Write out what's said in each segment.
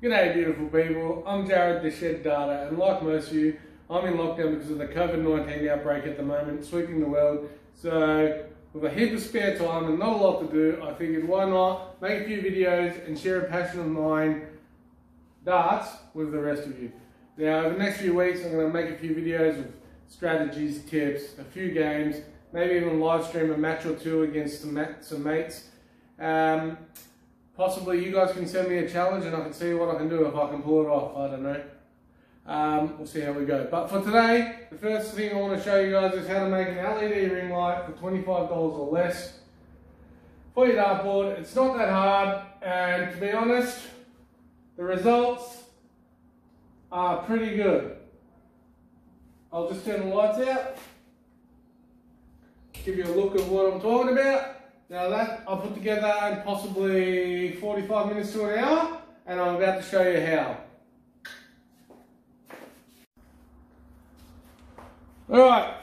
G'day beautiful people, I'm Jared the Shed Data and like most of you, I'm in lockdown because of the COVID-19 outbreak at the moment, sweeping the world. So with a heap of spare time and not a lot to do, I figured why not make a few videos and share a passion of mine, darts, with the rest of you. Now over the next few weeks I'm going to make a few videos with strategies, tips, a few games, maybe even live stream a match or two against some mates. Um, possibly you guys can send me a challenge and I can see what I can do if I can pull it off, I don't know. Um, we'll see how we go. But for today, the first thing I want to show you guys is how to make an LED ring light for $25 or less for your dartboard. It's not that hard and to be honest, the results are pretty good. I'll just turn the lights out, give you a look at what I'm talking about. Now that I'll put together in possibly 45 minutes to an hour and I'm about to show you how. Alright,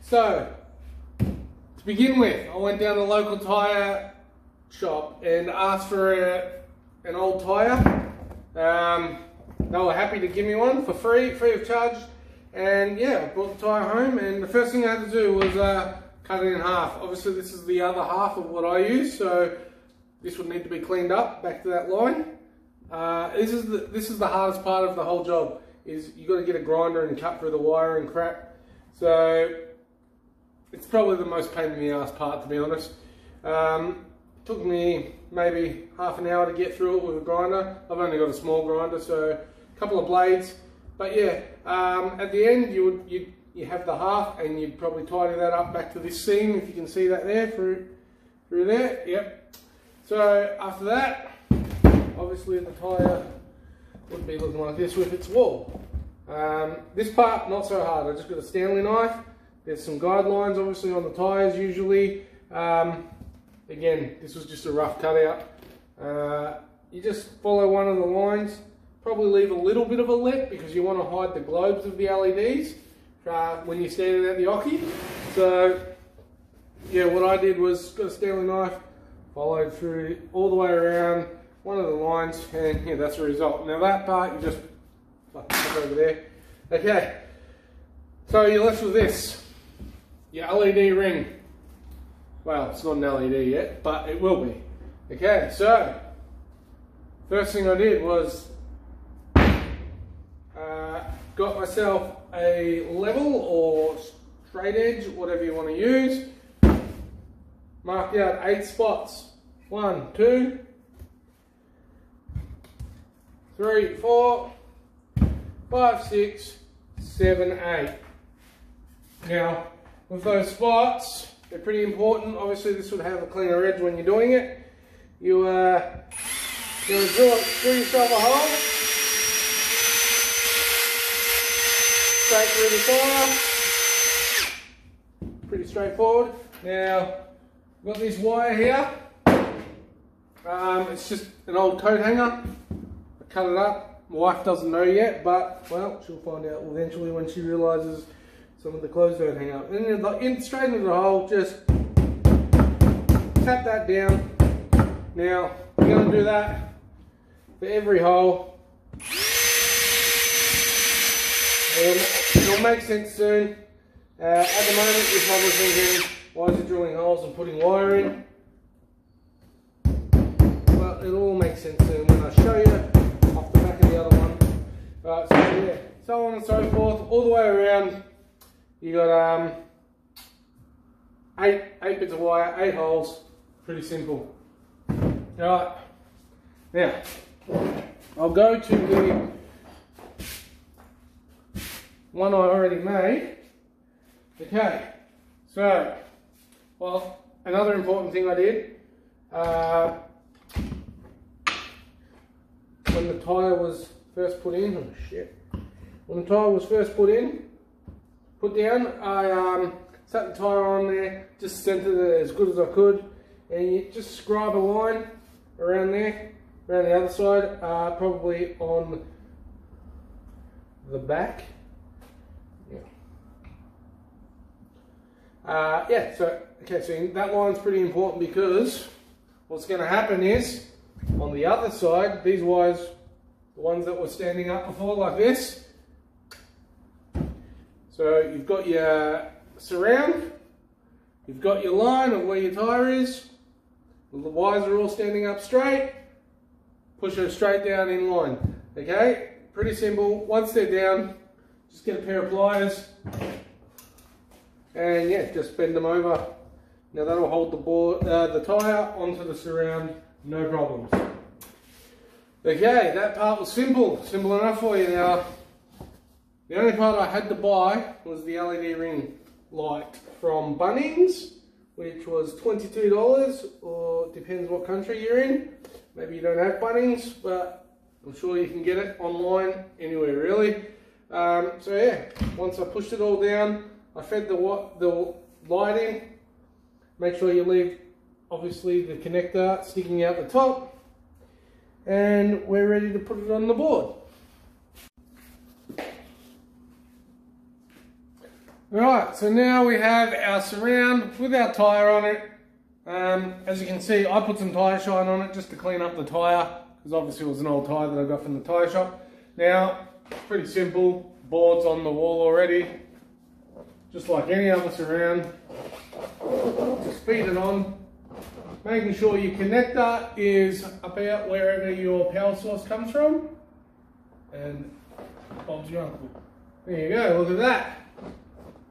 so to begin with, I went down to the local tyre shop and asked for a, an old tyre. Um, they were happy to give me one for free, free of charge. And yeah, I brought the tyre home and the first thing I had to do was uh, cut it in half. Obviously this is the other half of what I use, so this would need to be cleaned up back to that line. Uh, this is the this is the hardest part of the whole job is you've got to get a grinder and cut through the wire and crap. So it's probably the most pain in the ass part to be honest. Um, took me maybe half an hour to get through it with a grinder. I've only got a small grinder, so a couple of blades. But yeah, um, at the end you would you you have the half and you'd probably tidy that up back to this seam if you can see that there through through there. Yep. So after that, obviously the tyre would be looking like this with its wall. Um, this part, not so hard. I just got a Stanley knife. There's some guidelines obviously on the tyres usually. Um, again, this was just a rough cutout. Uh, you just follow one of the lines. Probably leave a little bit of a lip because you want to hide the globes of the LEDs uh, when you're standing at the oche. So, yeah, what I did was got a Stanley knife, followed through all the way around, one of the lines, and yeah, that's the result. Now that part, you just put over there. Okay, so you're left with this, your LED ring. Well, it's not an LED yet, but it will be. Okay, so first thing I did was got myself a level or straight edge, whatever you want to use. Marked out eight spots. One, two, three, four, five, six, seven, eight. Now, with those spots, they're pretty important. Obviously, this would have a cleaner edge when you're doing it. You, uh, to drill, drill yourself a hole. Straight through the. Pretty straightforward. Now, got this wire here. Um, it's just an old coat hanger I cut it up. My wife doesn't know yet, but, well, she'll find out eventually when she realises some of the clothes don't hang up. And in, the, in straight into the hole, just tap that down. Now, we're going to do that for every hole. And it'll make sense soon. Uh, at the moment, you're probably thinking, why is it drilling holes and putting wire in? Well, it'll all make sense soon when I show you off the back of the other one. Right, so yeah, so on and so forth, all the way around. You got um, eight eight bits of wire, eight holes. Pretty simple. All right. Now, I'll go to the one I already made. Okay. So, well, another important thing I did. Uh, when the tyre was first put in, oh shit, when the tyre was first put in, put down, I um, set the tyre on there, just centered it as good as I could, and you just scribe a line around there, around the other side, uh, probably on the back. Uh, yeah, so, okay, so that line's pretty important because what's going to happen is on the other side, these wires the ones that were standing up before like this. So you've got your surround, you've got your line of where your tyre is, the wires are all standing up straight, push her straight down in line. Okay, pretty simple. Once they're down, just get a pair of pliers and yeah, just bend them over. Now that'll hold the board, uh, the tyre onto the surround, no problems. Okay, that part was simple, simple enough for you now. The only part I had to buy was the LED ring light from Bunnings, which was $22 or depends what country you're in. Maybe you don't have Bunnings, but I'm sure you can get it online anywhere really. Um, so yeah, once I pushed it all down, I fed the, the light in. Make sure you leave obviously the connector sticking out the top and we're ready to put it on the board. Right, so now we have our surround with our tyre on it. Um, as you can see, I put some tyre shine on it just to clean up the tyre, because obviously it was an old tyre that I got from the tyre shop. Now, pretty simple, boards on the wall already, just like any other surround. Just feed it on, making sure your connector is about wherever your power source comes from. And Bob's your uncle. There you go, look at that.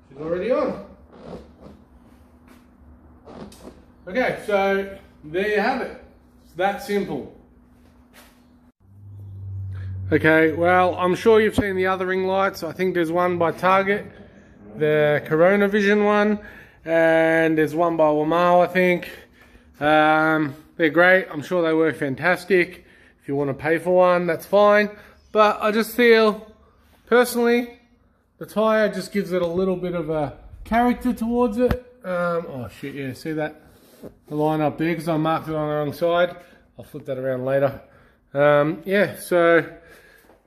She's already on. Okay, so there you have it. It's that simple. Okay, well, I'm sure you've seen the other ring lights. I think there's one by Target, the Corona Vision one, and there's one by Winmau, I think. Um, they're great. I'm sure they work fantastic. If you want to pay for one, that's fine. But I just feel, personally, the tyre just gives it a little bit of a character towards it. Um, oh shit, yeah, see that? The line up there because I marked it on the wrong side. I'll flip that around later. Um, yeah, so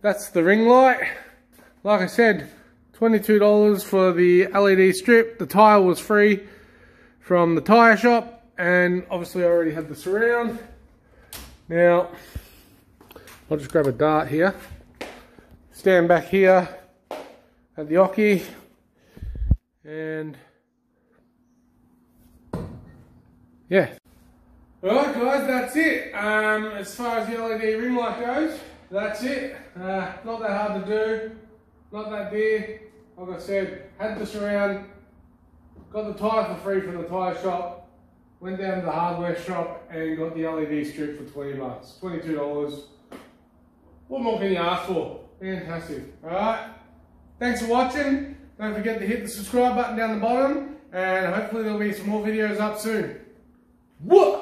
that's the ring light. Like I said, $22 for the LED strip. The tyre was free from the tyre shop and obviously I already had the surround. Now, I'll just grab a dart here. Stand back here at the oche and yeah. Alright guys, that's it. Um, as far as the LED ring light goes, that's it. Uh, not that hard to do, not that big. Like I said, had the surround, got the tyre for free from the tyre shop, went down to the hardware shop and got the LED strip for 20 bucks, $22. What more can you ask for? Fantastic. Alright. Thanks for watching. Don't forget to hit the subscribe button down the bottom and hopefully there'll be some more videos up soon. What?